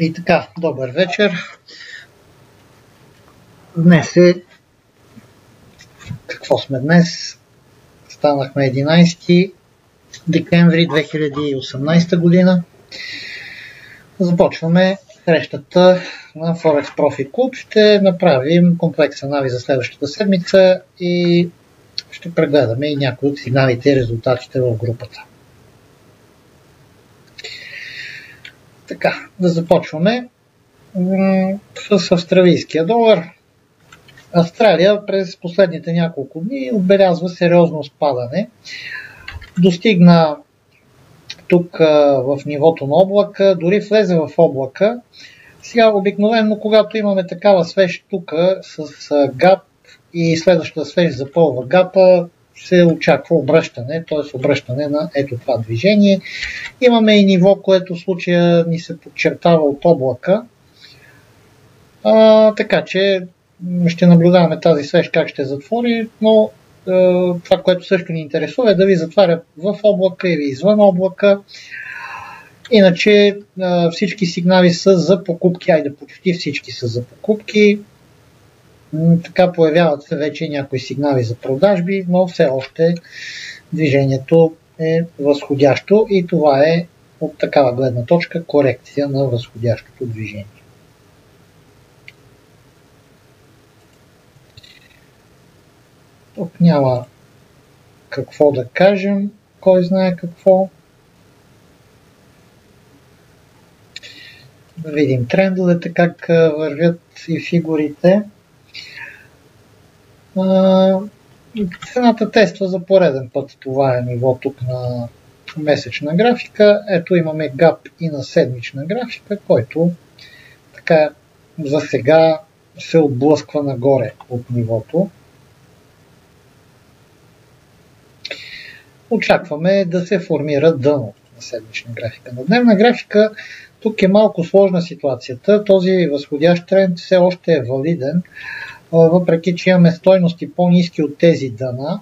И така, добър вечер. Днес е... Какво сме днес? Станахме 11 декември 2018 година. Започваме срещата на Forex Profit Club. Ще направим комплекс анализ за следващата седмица и ще прегледаме и някои от сигналите и резултатите в групата. Така, да започваме с австралийския долар. Австралия през последните няколко дни отбелязва сериозно спадане. Достигна тук в нивото на облака, дори влезе в облака. Сега обикновено, когато имаме такава свеж тук с гап и следващата свеж запълва гапа, се очаква обръщане, т.е. обръщане на ето това движение. Имаме и ниво, което в случая ни се подчертава от облака. А, така че ще наблюдаваме тази свеж как ще затвори, но е, това, което също ни интересува е да ви затваря в облака или извън облака. Иначе е, всички сигнали са за покупки, айде почти всички са за покупки. Така появяват се вече някои сигнали за продажби, но все още движението е възходящо и това е от такава гледна точка корекция на възходящото движение. Тук няма какво да кажем, кой знае какво. Да видим трендовете, как вървят и фигурите. Цената тества за пореден път това е ниво тук на месечна графика. Ето имаме гап и на седмична графика, който така за сега се отблъсква нагоре от нивото. Очакваме да се формира дъно на седмична графика. На дневна графика тук е малко сложна ситуацията. Този възходящ тренд все още е валиден въпреки че имаме стойности по-низки от тези дъна.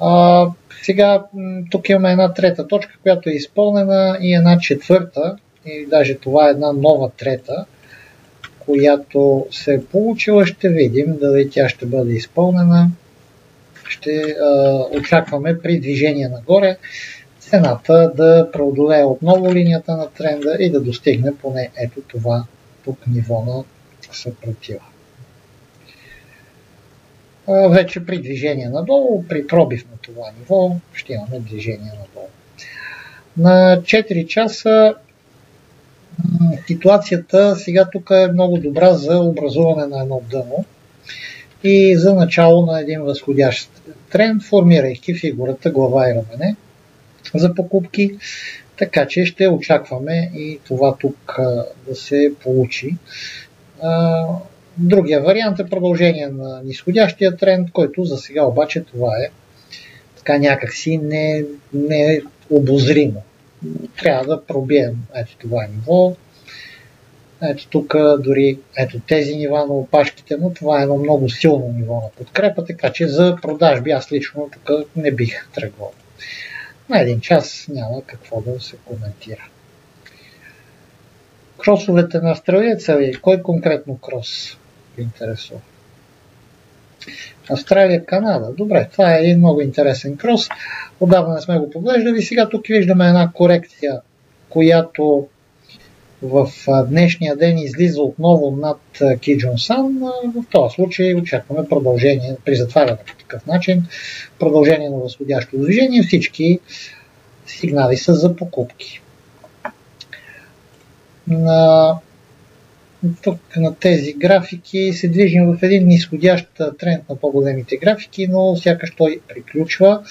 А, сега тук имаме една трета точка, която е изпълнена и една четвърта, и даже това е една нова трета, която се е получила. Ще видим дали тя ще бъде изпълнена. Ще а, очакваме при движение нагоре цената да преодолее отново линията на тренда и да достигне поне ето това тук ниво на съпротива вече при движение надолу, при пробив на това ниво, ще имаме движение надолу. На 4 часа ситуацията сега тук е много добра за образуване на едно дъно и за начало на един възходящ тренд, формирайки фигурата глава и рамене за покупки. Така че ще очакваме и това тук да се получи. Другия вариант е продължение на нисходящия тренд, който за сега обаче това е така някакси не, не е обозримо. Трябва да пробием ето това ниво. Ето тук дори ето тези нива на опашките, но това е едно много силно ниво на подкрепа, така че за продажби аз лично тук не бих тръгвал. На един час няма какво да се коментира. Кросовете на австралиеца ли? Кой конкретно крос? Интересува. Австралия, Канада. Добре, това е един много интересен крос. Отдавна не сме го поглеждали. Сега тук виждаме една корекция, която в днешния ден излиза отново над Киджон Сан. В този случай очакваме продължение, при затваряне по такъв начин, продължение на възходящо движение. Всички сигнали са за покупки. На тук на тези графики се движим в един нисходящ тренд на по-големите графики, но сякаш той приключва.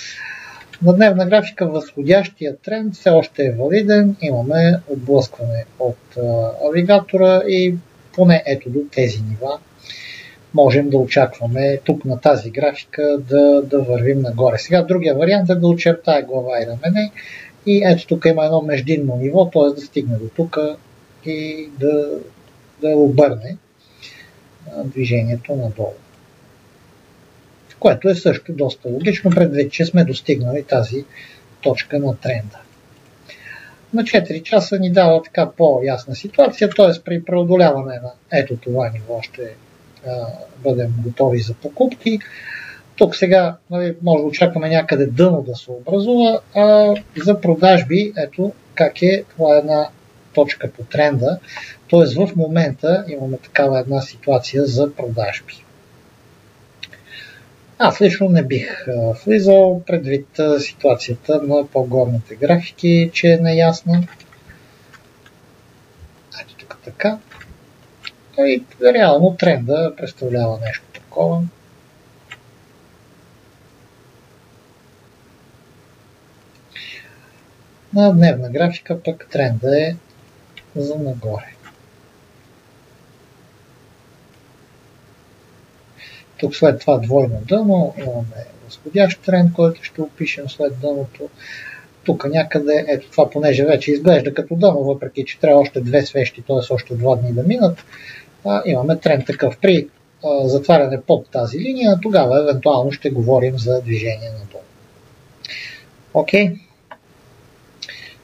На дневна графика възходящия тренд все още е валиден. Имаме отблъскване от авигатора и поне ето до тези нива можем да очакваме тук на тази графика да, да вървим нагоре. Сега другия вариант е да очертая глава и рамене и ето тук има едно междинно ниво, т.е. да стигне до тук и да да обърне движението надолу. Което е също доста логично, предвид, че сме достигнали тази точка на тренда. на 4 часа ни дава така по-ясна ситуация, т.е. при преодоляване на ето това ниво ще а, бъдем готови за покупки. Тук сега нали, може да очакваме някъде дъно да се образува, а за продажби, ето как е, това е една точка по тренда, т.е. в момента имаме такава една ситуация за продажби. Аз лично не бих влизал предвид ситуацията на по-горните графики, че е неясна. Ето тук така. И реално тренда представлява нещо такова. На дневна графика пък тренда е за нагоре. Тук след това двойно дъно имаме възходящ тренд, който ще опишем след дъното. Тук някъде, ето това, понеже вече изглежда като дъно, въпреки че трябва още две свещи, т.е. още два дни да минат, а, имаме тренд такъв. При а, затваряне под тази линия, тогава евентуално ще говорим за движение надолу. Окей.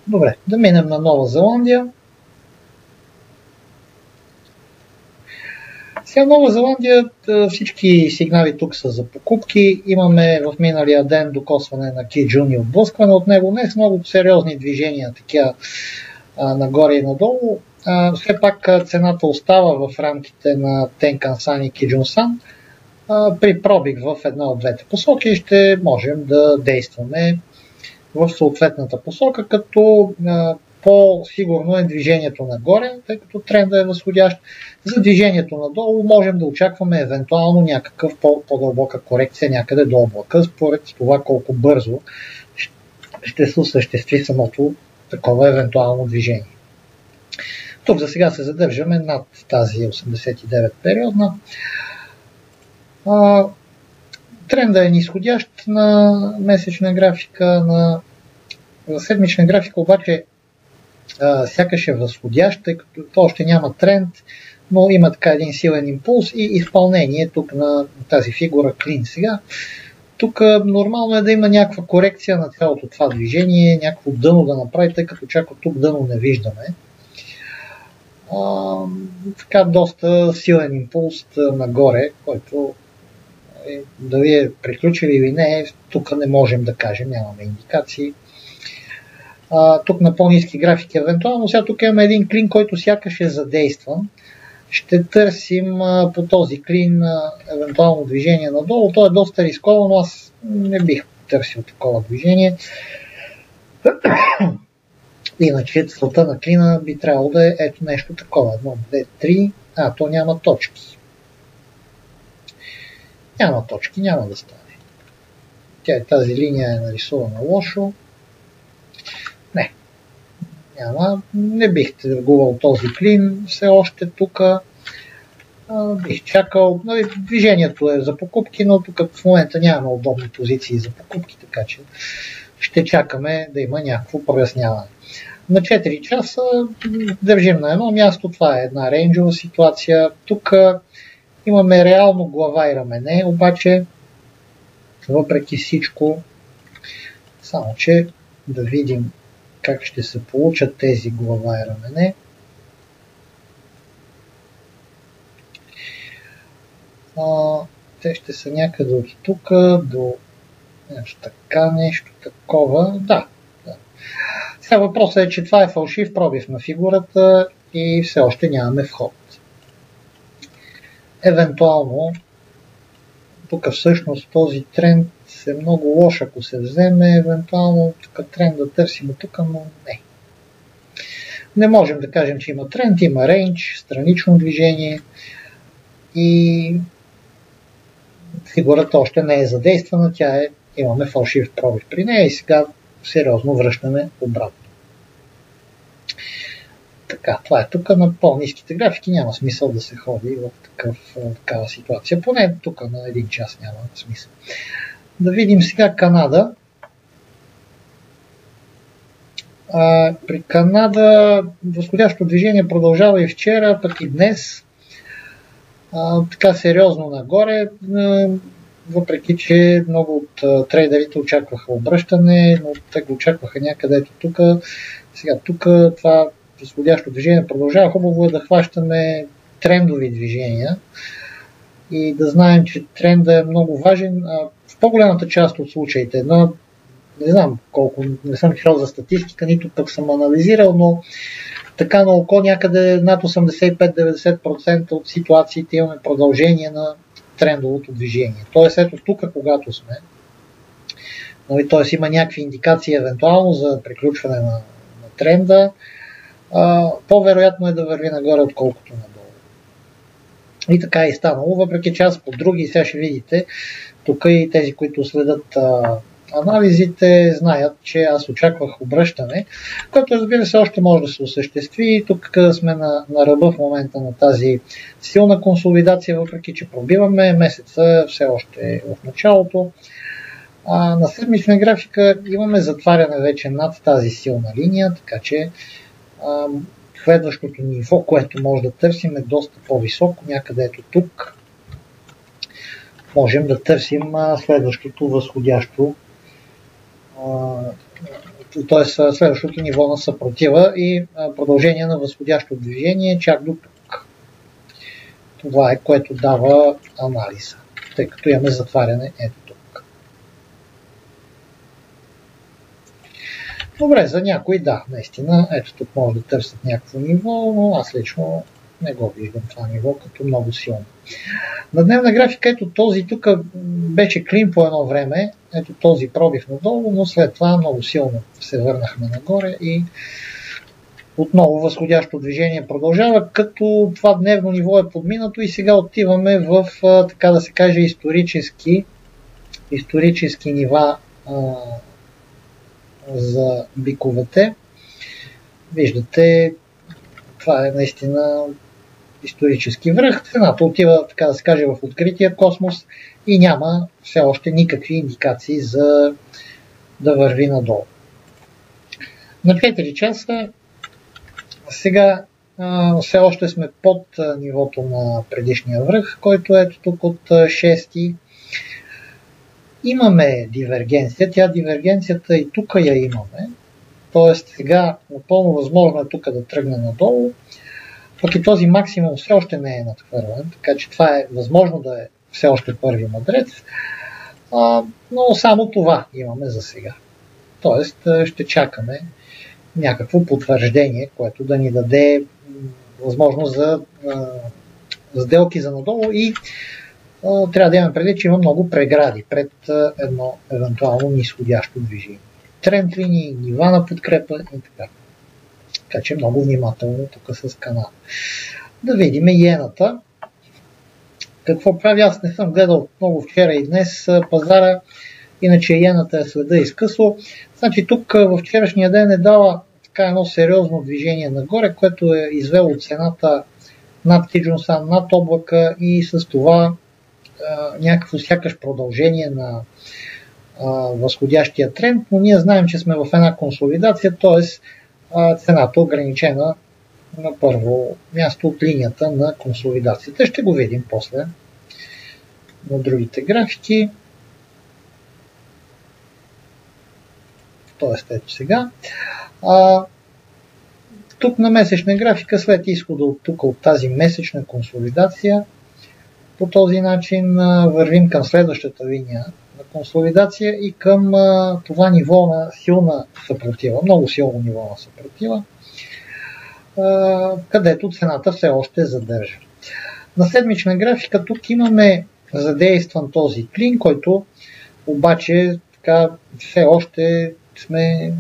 Добре, да минем на Нова Зеландия. Сега Нова Зеландия, всички сигнали тук са за покупки. Имаме в миналия ден докосване на Kijun и отблъскване от него. Не с много сериозни движения, такива нагоре и надолу. Все пак цената остава в рамките на Tenkan San и Kijun San. при пробиг в една от двете посоки ще можем да действаме в съответната посока, като по-сигурно е движението нагоре, тъй като тренда е възходящ. За движението надолу можем да очакваме евентуално някакъв по-дълбока корекция някъде до облака, според това колко бързо ще се осъществи самото такова евентуално движение. Тук за сега се задържаме над тази 89 периодна. Тренда е нисходящ на месечна графика, на седмична графика обаче сякаш е възходящ, тъй като то още няма тренд, но има така един силен импулс и изпълнение тук на тази фигура клин. Сега, тук нормално е да има някаква корекция на цялото това движение, някакво дъно да направи, тъй като чак от тук дъно не виждаме. А, така доста силен импулс нагоре, който е, дали е приключил или не, тук не можем да кажем, нямаме индикации. А, тук на по-низки графики евентуално. Сега тук имаме един клин, който сякаш е задействан. Ще търсим а, по този клин а, евентуално движение надолу. То е доста рисковано, аз не бих търсил такова движение. Иначе целта на клина би трябвало да е ето нещо такова. Едно, две, три. А, то няма точки. Няма точки, няма да стане. Тя, тази линия е нарисувана лошо. Няма. Не бих търгувал този клин. Все още тук бих чакал. Нали, движението е за покупки, но тук в момента нямаме удобни позиции за покупки, така че ще чакаме да има някакво проясняване. На 4 часа държим на едно място. Това е една рейнджова ситуация. Тук имаме реално глава и рамене, обаче въпреки всичко, само че да видим как ще се получат тези глава и рамене. А, те ще са някъде от тук до нещо така, нещо такова. Да, да. Сега въпросът е, че това е фалшив пробив на фигурата и все още нямаме вход. Евентуално, тук всъщност този тренд е много лош, ако се вземе, евентуално тук тренд да търсим от тук, но не. Не можем да кажем, че има тренд, има рейндж, странично движение и фигурата още не е задействана, тя е, имаме фалшив пробив при нея и сега сериозно връщаме обратно. Така, това е тук на по-низките графики, няма смисъл да се ходи в такъв, такава ситуация. Поне тук на един час няма смисъл. Да видим сега Канада. А, при Канада възходящо движение продължава и вчера, пък и днес. А, така сериозно нагоре. А, въпреки че много от трейдерите очакваха обръщане, но те го очакваха някъде ето тук. Сега тук това възходящо движение продължава. Хубаво е да хващаме трендови движения и да знаем, че тренда е много важен. А в по-голямата част от случаите, на не знам колко, не съм чел за статистика, нито пък съм анализирал, но така на око някъде над 85-90% от ситуациите имаме продължение на трендовото движение. Тоест, ето тук, когато сме, нали, т.е. има някакви индикации евентуално за приключване на, на тренда, а, по-вероятно е да върви нагоре, отколкото надолу. И така е станало, въпреки че аз по други, сега ще видите, тук и тези, които следят а, анализите знаят, че аз очаквах обръщане, което разбира се още може да се осъществи. Тук сме на, на ръба в момента на тази силна консолидация, въпреки че пробиваме месеца все още в началото. А на седмична графика имаме затваряне вече над тази силна линия, така че а, следващото ниво, което може да търсим е доста по-високо, някъде ето тук. Можем да търсим следващото възходящо т.е. следващото ниво на съпротива и продължение на възходящо движение чак до тук. Това е което дава анализа, тъй като имаме затваряне ето тук. Добре, за някой да, наистина, ето тук може да търсят някакво ниво, но аз лично не го виждам това ниво като много силно. На дневна графика, ето този тук беше клин по едно време, ето този пробив надолу, но след това много силно се върнахме нагоре и отново възходящо движение продължава, като това дневно ниво е подминато и сега отиваме в, така да се каже, исторически, исторически нива а, за биковете. Виждате, това е наистина исторически връх. Цената отива, така да се каже, в открития космос и няма все още никакви индикации за да върви надолу. На 4 часа сега а, все още сме под а, нивото на предишния връх, който е тук от 6. Имаме дивергенция. Тя дивергенцията и тук я имаме. Тоест сега напълно възможно е тук да тръгне надолу. Пък и този максимум все още не е надхвърлен, така че това е възможно да е все още първи мъдрец, а, но само това имаме за сега. Тоест ще чакаме някакво потвърждение, което да ни даде възможност за а, сделки за надолу и а, трябва да имаме преди, че има много прегради пред едно евентуално нисходящо движение. Тренд линии, нива на подкрепа и така. Така че много внимателно тук с канала. Да видим иената. Какво прави? Аз не съм гледал много вчера и днес пазара, иначе иената е следа изкъсло. Значи тук в вчерашния ден е дала така едно сериозно движение нагоре, което е извело цената над Тиджунсан, над облака и с това а, някакво сякаш продължение на а, възходящия тренд, но ние знаем, че сме в една консолидация, т.е цената ограничена на първо място от линията на консолидацията. Ще го видим после на другите графики. Тоест, ето сега. А, тук на месечна графика, след изхода от тук от тази месечна консолидация, по този начин вървим към следващата линия на консолидация и към това ниво на силна съпротива, много силно ниво на съпротива, където цената все още задържа. На седмична графика тук имаме задействан този клин, който обаче така, все още сме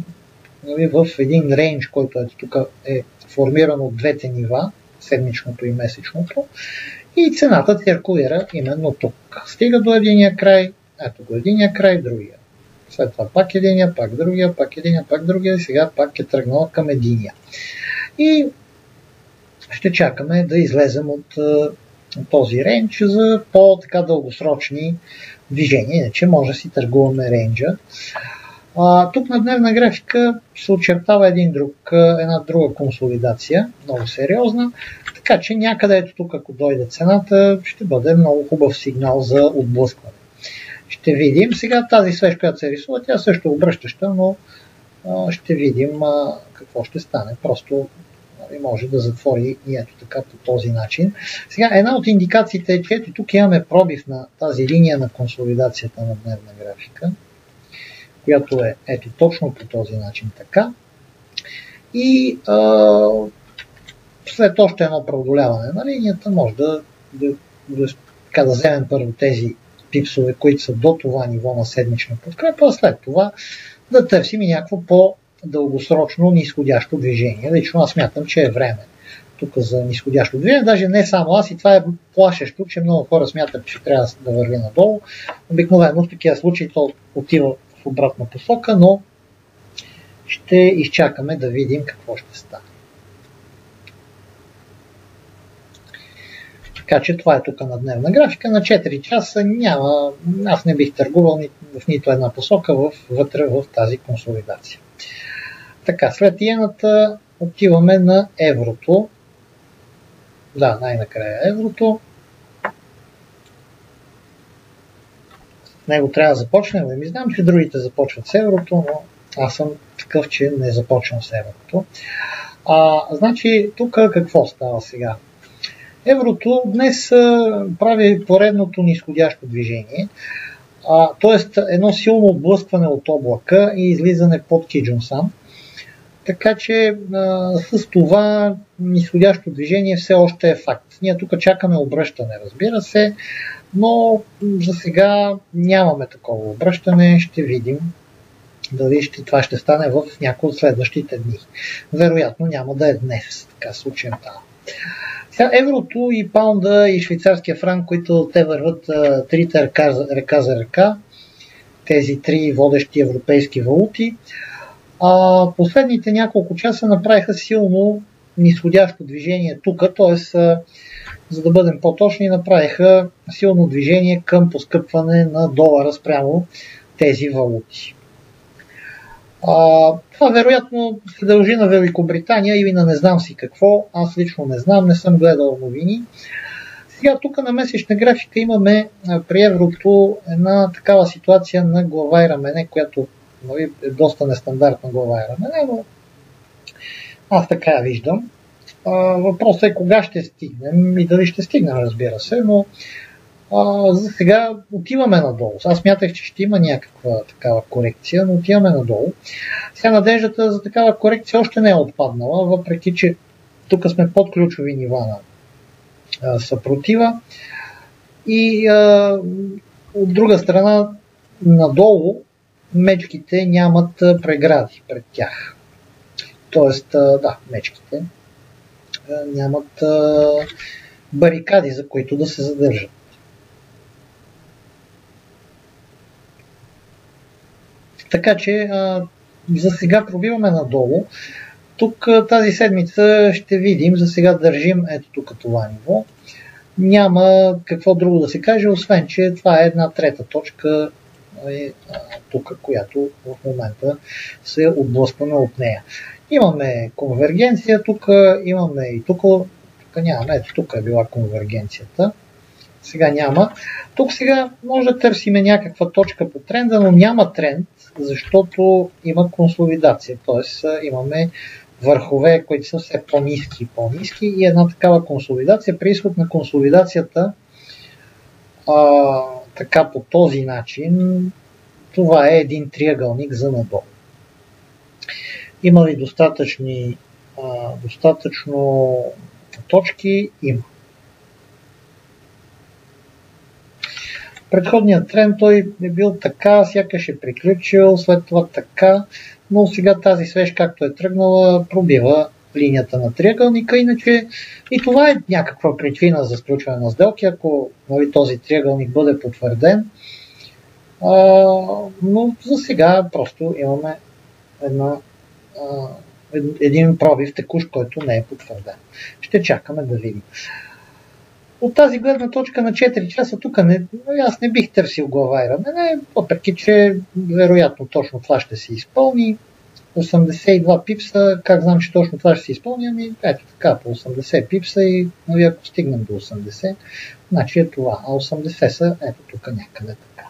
нали, в един рейндж, който е, тук е формиран от двете нива, седмичното и месечното, и цената циркулира именно тук. Стига до единия край, ето го единия край, другия. След това пак единия, пак другия, пак единия, пак другия и сега пак е тръгнал към единия. И ще чакаме да излезем от, от този рейндж за по-така дългосрочни движения, иначе може да си търгуваме рейнджа. А, тук на дневна графика се очертава един друг, една друга консолидация, много сериозна, така че някъде ето тук, ако дойде цената, ще бъде много хубав сигнал за отблъскване. Ще видим. Сега тази свеж, която се рисува, тя също обръщаща, но ще видим какво ще стане. Просто нали, може да затвори и ето така по този начин. Сега една от индикациите е, че ето тук имаме пробив на тази линия на консолидацията на дневна графика, която е ето точно по този начин така. И а, след още едно преодоляване на линията може да, да, да, да, да вземем първо тези пипсове, които са до това ниво на седмична подкрепа, а след това да търсим и някакво по-дългосрочно нисходящо движение. Лично аз смятам, че е време тук за нисходящо движение. Даже не само аз и това е плашещо, че много хора смятат, че трябва да върви надолу. Обикновено в такива случаи то отива в обратна посока, но ще изчакаме да видим какво ще стане. Така че това е тук на дневна графика. На 4 часа няма, аз не бих търгувал в нито една посока в, вътре в тази консолидация. Така, след иената отиваме на еврото. Да, най-накрая еврото. С него трябва да започнем. Не знам, че другите започват с еврото, но аз съм такъв, че не започвам с еврото. А, значи, тук какво става сега? Еврото днес прави поредното нисходящо движение, т.е. едно силно отблъскване от облака и излизане под Киджунсан. Така че а, с това нисходящо движение все още е факт. Ние тук чакаме обръщане, разбира се, но за сега нямаме такова обръщане. Ще видим дали ще, това ще стане в някои от следващите дни. Вероятно няма да е днес, така случаем там. Сега, еврото и паунда и швейцарския франк, които те върват а, трите ръка, ръка за ръка, тези три водещи европейски валути, а, последните няколко часа направиха силно нисходящо движение тук, т.е. за да бъдем по-точни, направиха силно движение към поскъпване на долара спрямо тези валути. А, това вероятно се дължи на Великобритания или на не знам си какво. Аз лично не знам, не съм гледал новини. Сега тук на месечна графика имаме при еврото една такава ситуация на глава и рамене, която нали, е доста нестандартна глава и рамене, но аз така я виждам. А, въпросът е кога ще стигнем и дали ще стигнем, разбира се, но за сега отиваме надолу. Аз мятах, че ще има някаква такава корекция, но отиваме надолу. Сега надеждата за такава корекция още не е отпаднала, въпреки че тук сме под ключови нива на а, съпротива. И а, от друга страна, надолу мечките нямат прегради пред тях. Тоест, да, мечките нямат барикади, за които да се задържат. Така че а, за сега пробиваме надолу. Тук тази седмица ще видим, за сега държим ето тук това ниво. Няма какво друго да се каже, освен, че това е една трета точка тук, която в момента се отблъскваме от нея. Имаме конвергенция тук, имаме и тук, тук нямаме, ето тук е била конвергенцията сега няма. Тук сега може да търсиме някаква точка по тренда, но няма тренд, защото има консолидация. Т.е. имаме върхове, които са все по-низки и по-низки и една такава консолидация. При изход на консолидацията а, така по този начин това е един триъгълник за надолу. Има ли достатъчни, а, достатъчно точки? Има. Предходният тренд той е бил така, сякаш е приключил, след това така, но сега тази свеж, както е тръгнала, пробива линията на триъгълника, иначе и това е някаква причина за сключване на сделки, ако нали, този триъгълник бъде потвърден. А, но за сега просто имаме една, а, един пробив текущ, който не е потвърден. Ще чакаме да видим от тази гледна точка на 4 часа тук не, аз не бих търсил глава и рамене, въпреки че вероятно точно това ще се изпълни. 82 пипса, как знам, че точно това ще се изпълни? Ами, ето така, по 80 пипса и нали, ако стигнем до 80, значи е това. А 80 са ето тук някъде така.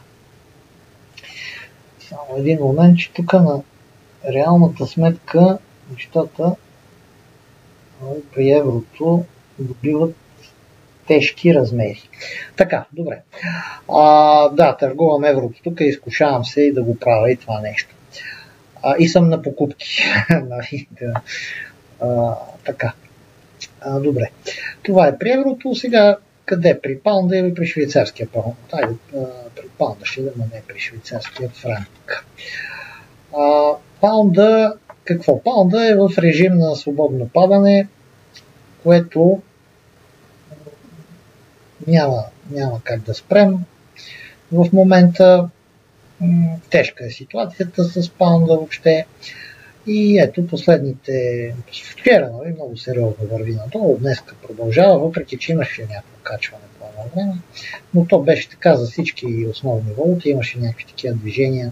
Само един момент, че тук на реалната сметка нещата при еврото добиват тежки размери. Така, добре. А, да, търгувам еврото тук, изкушавам се и да го правя и това нещо. А, и съм на покупки. Нали, а, така. А, добре. Това е при еврото. Сега къде? При паунда или при швейцарския паунд? Айде, при паунда ще да не при швейцарския франк. А, паунда, какво? Паунда е в режим на свободно падане, което няма, няма как да спрем. В момента м- тежка е ситуацията с паунда въобще. И ето последните, вчера нали, много сериозно върви надолу, днес продължава, въпреки че имаше някакво качване по едно време, но то беше така за всички основни валути, имаше някакви такива движения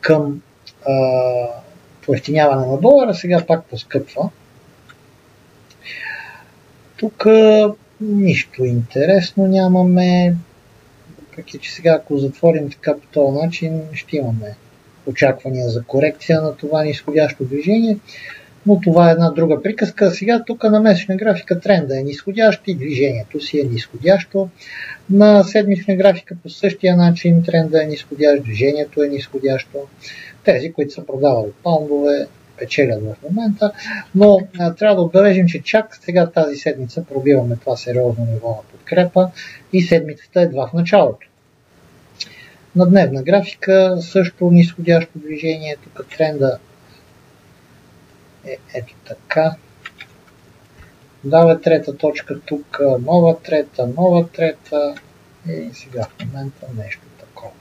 към а, поевтиняване на долара, сега пак поскъпва. Тук нищо интересно нямаме, въпреки че сега ако затворим така по този начин, ще имаме очаквания за корекция на това нисходящо движение, но това е една друга приказка. Сега тук на месечна графика тренда е нисходящ и движението си е нисходящо. На седмична графика по същия начин тренда е нисходящ, движението е нисходящо. Тези, които са продавали паундове, печелят в момента, но а, трябва да отбележим, че чак сега тази седмица пробиваме това сериозно ниво на подкрепа и седмицата е два в началото. На дневна графика също нисходящо движение, тук тренда е ето така. Дава трета точка тук, нова трета, нова трета и сега в момента нещо такова.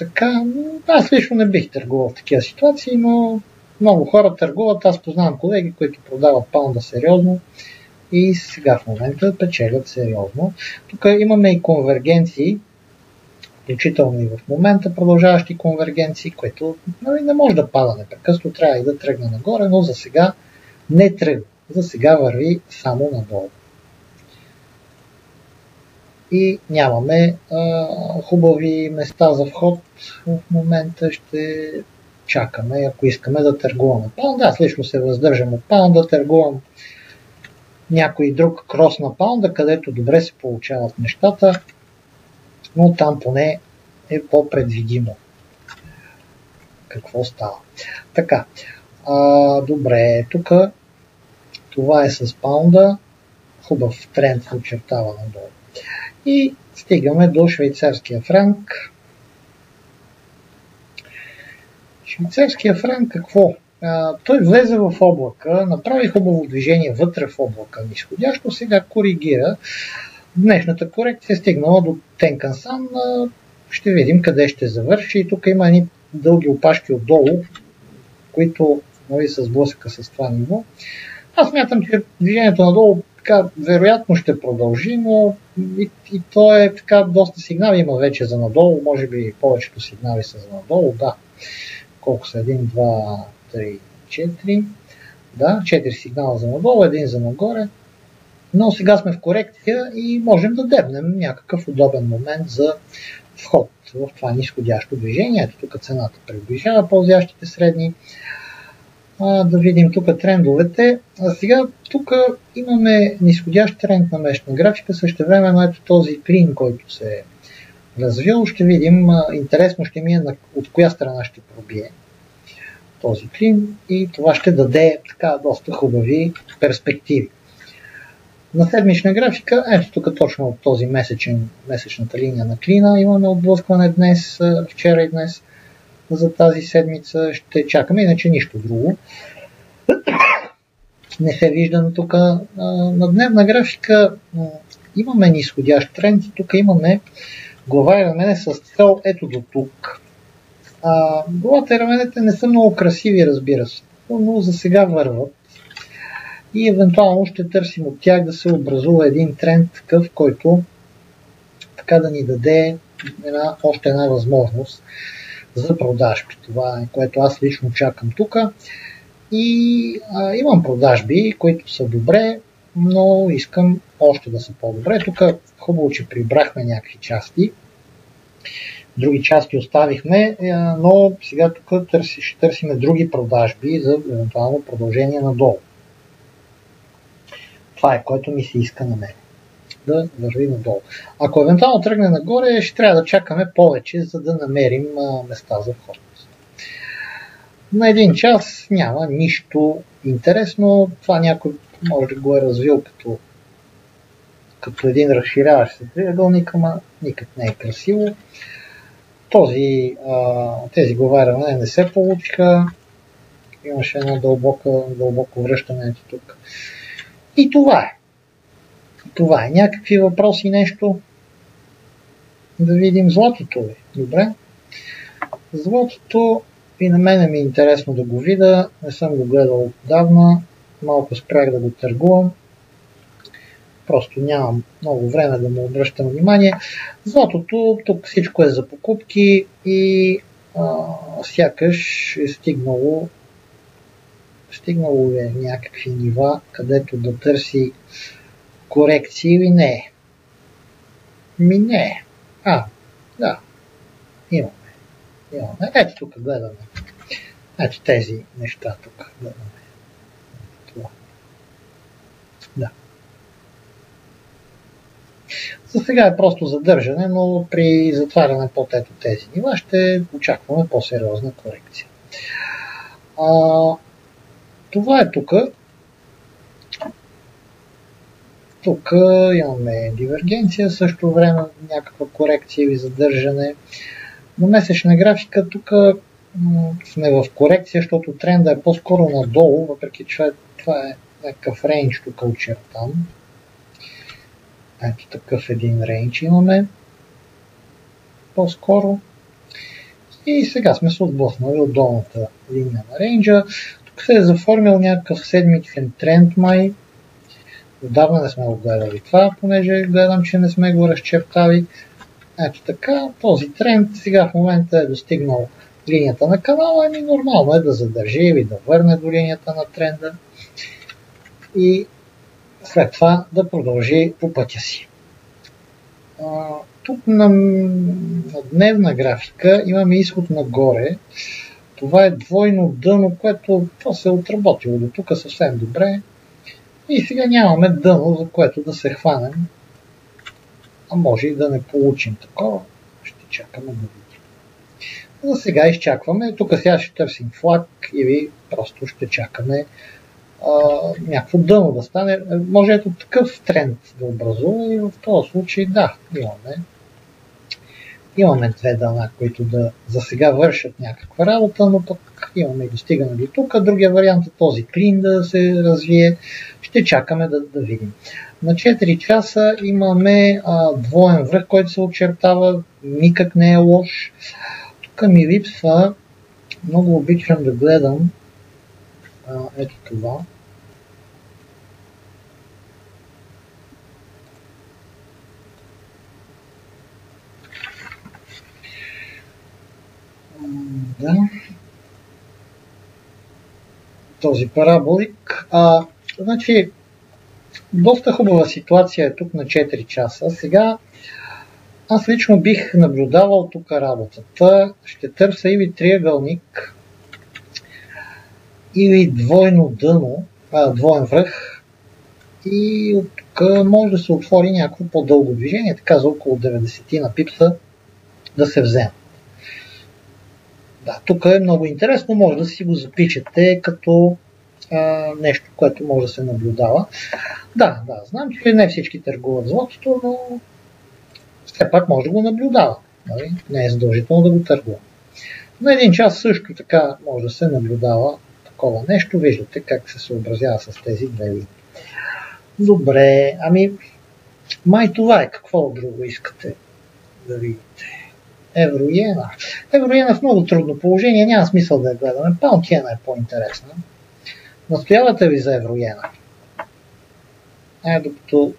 Така, аз лично не бих търгувал в такива ситуации, но много хора търгуват. Аз познавам колеги, които продават паунда сериозно и сега в момента печелят сериозно. Тук имаме и конвергенции, включително и в момента продължаващи конвергенции, което нали, не може да пада непрекъснато, трябва и да тръгне нагоре, но за сега не тръгва. За сега върви само надолу. И нямаме а, хубави места за вход. В момента ще чакаме, ако искаме да търгуваме паунда. Аз лично се въздържам от паунда, търгувам някой друг крос на паунда, където добре се получават нещата, но там поне е по-предвидимо какво става. Така, а, добре, тук това е с паунда, хубав тренд очертава надолу. И стигаме до швейцарския франк. Швейцарския франк какво? а, той влезе в облака, направи хубаво движение вътре в облака, нисходящо, сега коригира. Днешната корекция е стигнала до Тенкансан. Ще видим къде ще завърши. И тук има едни дълги опашки отдолу, които нали, с сблъсъка с това ниво. Аз мятам, че движението надолу така, вероятно ще продължи, но и, и то е така, доста сигнали има вече за надолу, може би повечето сигнали са за надолу, да. Колко са? 1, 2, 3, 4. Да, 4 сигнала за надолу, един за нагоре. Но сега сме в корекция и можем да дебнем някакъв удобен момент за вход в това нисходящо движение. Ето тук цената приближава ползващите средни. А, да видим тук трендовете. А сега тук имаме нисходящ тренд на месечна графика, също време ето този клин, който се е развил. Ще видим, интересно ще ми е на, от коя страна ще пробие този клин и това ще даде така доста хубави перспективи. На седмична графика, ето тук точно от този месечен, месечната линия на клина имаме отблъскване днес, вчера и днес за тази седмица. Ще чакаме, иначе нищо друго. Не се вижда тук на дневна графика имаме нисходящ тренд. Тук имаме глава и рамене с цел ето до тук. А, главата и раменете не са много красиви, разбира се, но за сега върват. И евентуално ще търсим от тях да се образува един тренд такъв, който така да ни даде една, още една възможност за продажби. Това е което аз лично чакам тук. И а, имам продажби, които са добре. но искам още да са по-добре. Тук хубаво, че прибрахме някакви части. Други части оставихме, е, но сега тук търси, ще търсиме други продажби за евентуално продължение надолу. Това е което ми се иска на мен. Да върви надолу. Ако евентуално тръгне нагоре, ще трябва да чакаме повече, за да намерим места за вход. На един час няма нищо интересно. Това някой може да го е развил като, като един разширяващ се триъгълник, ама никак не е красиво. Този, тези говаряне не се получиха. Имаше едно дълбоко, дълбоко връщане тук. И това е. Това е. Някакви въпроси, нещо? Да видим златото ли. Добре. Златото и на мене ми е интересно да го видя. Не съм го гледал отдавна. Малко спрях да го търгувам. Просто нямам много време да му обръщам внимание. Златото, тук всичко е за покупки и а, сякаш е стигнало стигнало е някакви нива, където да търси корекции или не е. Ми не е. А, да. Имаме. Имаме. Ето тук гледаме. Ето тези неща тук гледаме. Това. Да. За сега е просто задържане, но при затваряне под ето тези нива ще очакваме по-сериозна корекция. А, това е тук. Тук имаме дивергенция, също време някаква корекция или задържане. На месечна графика тук сме в корекция, защото тренда е по-скоро надолу, въпреки че това е някакъв рейндж тук очертан. Ето такъв един рейндж имаме. По-скоро. И сега сме се отблъснали от долната линия на рейнджа. Тук се е заформил някакъв седмичен тренд май. Отдавна не сме го гледали това, понеже гледам, че не сме го разчертали. Ето така, този тренд сега в момента е достигнал линията на канала, ами нормално е да задържи или да върне до линията на тренда и след това да продължи по пътя си. Тук на, на дневна графика имаме изход нагоре. Това е двойно дъно, което това се е отработило до тук съвсем добре. И сега нямаме дъно, за което да се хванем. А може и да не получим такова. Ще чакаме да видим. За сега изчакваме. Тук сега ще търсим флаг или просто ще чакаме а, някакво дъно да стане. Може ето такъв тренд да образува и в този случай да, имаме имаме две дъна, които да за сега вършат някаква работа, но пък имаме достигане до тук. Другия вариант е този клин да се развие. Ще чакаме да, да видим. На 4 часа имаме а, двоен връх, който се очертава. Никак не е лош. Тук ми липсва. Много обичам да гледам. А, ето това. Да. Този параболик. А, значи, доста хубава ситуация е тук на 4 часа. Сега аз лично бих наблюдавал тук работата. Ще търся или триъгълник, или двойно дъно, а, двоен връх. И от тук може да се отвори някакво по-дълго движение, така за около 90 на пипса да се вземе. Да, тук е много интересно, може да си го запишете като а, нещо, което може да се наблюдава. Да, да, знам, че не всички търгуват златото, но все пак може да го наблюдава. Нали? Не е задължително да го търгува. На един час също така може да се наблюдава такова нещо. Виждате как се съобразява с тези две линии. Добре, ами май това е. Какво друго искате да видите? Евроиена. Евроиена е в много трудно положение, няма смисъл да я гледаме. Паунтиена е по-интересна. Настоявате ви за евроиена? Е, докато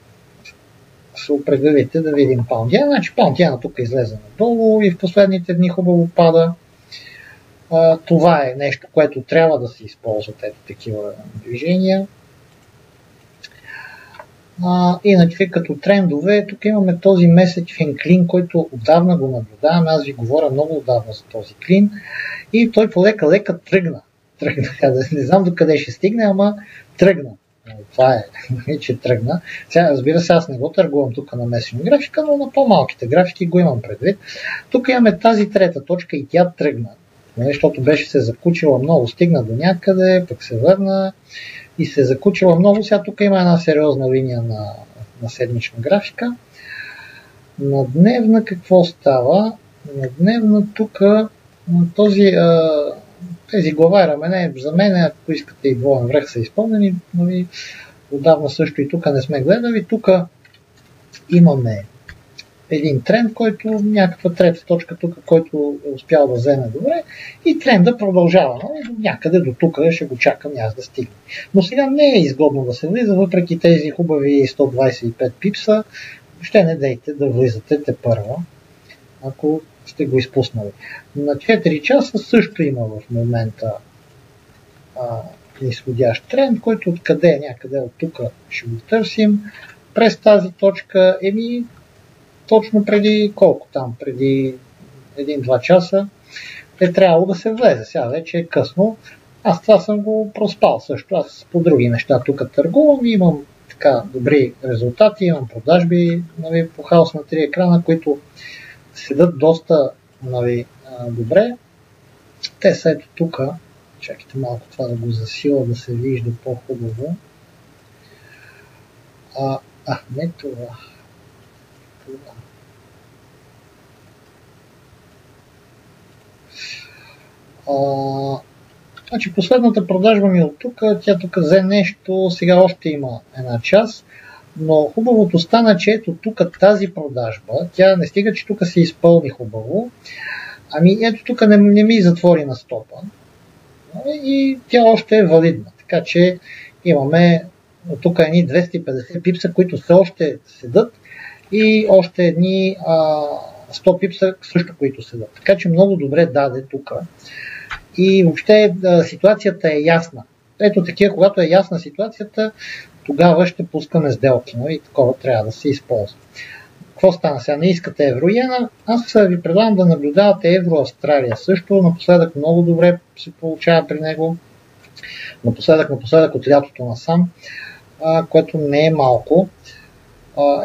се определите да видим паунтиена. Значи паунтиена тук излезе надолу и в последните дни хубаво пада. А, това е нещо, което трябва да се използват ето такива движения. А, иначе като трендове, тук имаме този месечен клин, който отдавна го наблюдавам. Аз ви говоря много отдавна за този клин. И той полека-лека тръгна. Тръгна. Не знам до къде ще стигне, ама тръгна. Това е, че тръгна. Сега, разбира се, аз не го търгувам тук на месечна графика, но на по-малките графики го имам предвид. Тук имаме тази трета точка и тя тръгна. Нали, защото беше се закучила много, стигна до някъде, пък се върна и се закучила много. Сега тук има една сериозна линия на, на седмична графика. На дневна какво става? На дневна тук този, тези глава и рамене, за мен, ако искате и двоен връх са изпълнени, нали, отдавна също и тук не сме гледали. Тук имаме един тренд, който някаква трета точка тук, който е успял да вземе добре и тренда продължава. Нали? Някъде до тук ще го чакам аз да стигне. Но сега не е изгодно да се влиза, въпреки тези хубави 125 пипса, ще не дейте да влизате те първа, ако сте го изпуснали. На 4 часа също има в момента а, изходящ тренд, който откъде някъде от тук ще го търсим. През тази точка, еми, точно преди колко там, преди един-два часа е трябвало да се влезе. Сега вече е късно. Аз това съм го проспал също. Аз по други неща тук търгувам и имам така добри резултати, имам продажби нали, по хаос на три екрана, които седат доста нали, добре. Те са ето тук. Чакайте малко това да го засила, да се вижда по-хубаво. А, а не това. Това. А, значи последната продажба ми е от тук, тя тук взе нещо, сега още има една част, но хубавото стана, че ето тук тази продажба, тя не стига, че тук се изпълни хубаво, ами ето тук не, не ми затвори на стопа. И тя още е валидна. Така че имаме тук едни 250 пипса, които все още седат и още едни а, 100 пипса също, които седат. Така че много добре даде тук и въобще ситуацията е ясна. Ето такива, когато е ясна ситуацията, тогава ще пускаме сделки, но и такова трябва да се използва. Какво стана сега? Не искате евроена? Аз ви предлагам да наблюдавате Евро Австралия също. Напоследък много добре се получава при него. Напоследък, напоследък от лятото насам, а, което не е малко.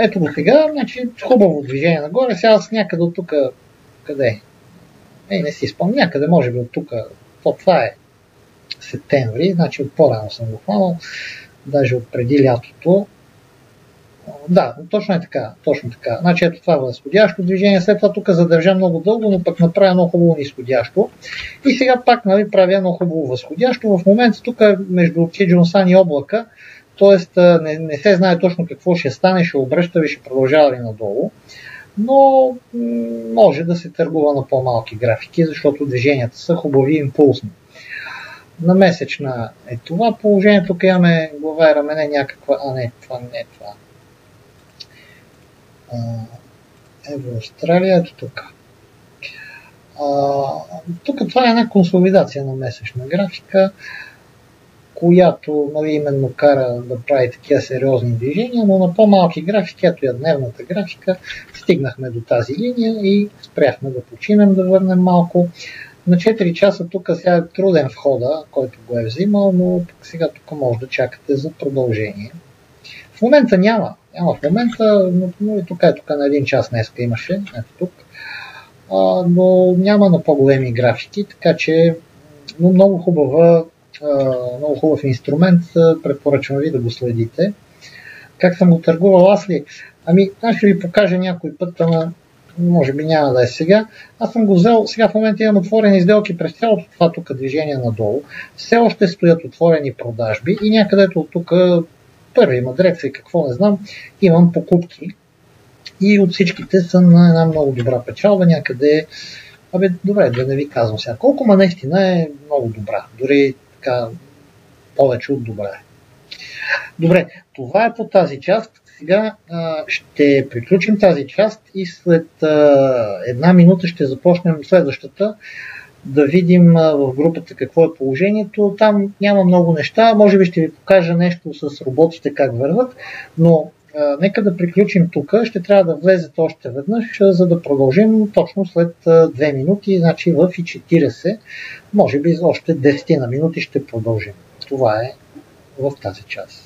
Ето го сега, значи хубаво движение нагоре. Сега с някъде от тук, къде? Ей, не си спомням, някъде може би от тук, това е септември, значи от по-рано съм го хванал, даже от преди лятото. Да, точно е така. Точно така. Значи ето това е възходящо движение. След това тук задържа много дълго, но пък направя едно хубаво нисходящо. И сега пак нали, правя едно хубаво възходящо. В момента тук между Киджонсан и облака, т.е. Не, не се знае точно какво ще стане, ще обръща ли, ще продължава ли надолу но може да се търгува на по-малки графики, защото движенията са хубави и импулсни. На месечна е това положение. Тук имаме глава и рамене някаква... А не, това не е това. Евро Австралия, ето тук. Тук това е една консолидация на месечна графика която нали, именно кара да прави такива сериозни движения, но на по-малки графики, ето я дневната графика, стигнахме до тази линия и спряхме да починем, да върнем малко. На 4 часа тук сега е труден входа, който го е взимал, но сега тук може да чакате за продължение. В момента няма. Няма в момента, но, но и тук е тук на един час днес имаше, ето тук. А, но няма на по-големи графики, така че но много хубава много хубав инструмент, препоръчвам ви да го следите. Как съм го търгувал аз ли? Ами, аз ще ви покажа някой път, ама може би няма да е сега. Аз съм го взел, сега в момента имам отворени сделки през цялото това тук движение надолу. Все още стоят отворени продажби и някъдето от тук първи мадрец и какво не знам, имам покупки. И от всичките са на една много добра печалба, някъде Абе, добре, да не ви казвам сега. Колко ма наистина е много добра. Дори така повече от добре. Добре, това е по тази част. Сега а, ще приключим тази част и след а, една минута ще започнем следващата да видим в групата какво е положението. Там няма много неща, може би ще ви покажа нещо с роботите как върват, но нека да приключим тук. Ще трябва да влезете още веднъж, за да продължим точно след 2 минути, значи в и 40, може би още 10 на минути ще продължим. Това е в тази част.